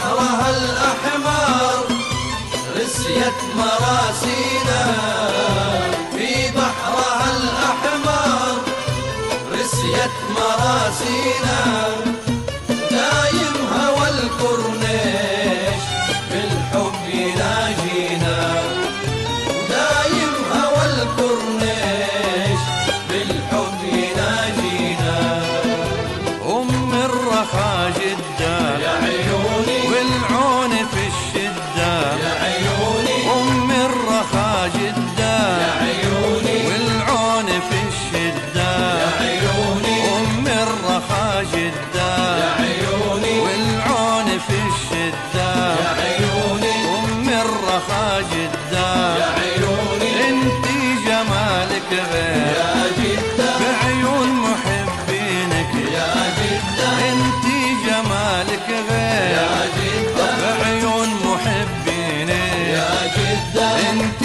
بحرها الأحمر رسيت مراسينا. في بحرها الأحمر رسيت مراسينا. في الشدة. يا عيوني أم الرخا جدة. والعون في الشدة. أم الرخا جدة. انتي جمالك غير. بعيون محبينك. انتي جمالك غير. بعيون محبينك. أنت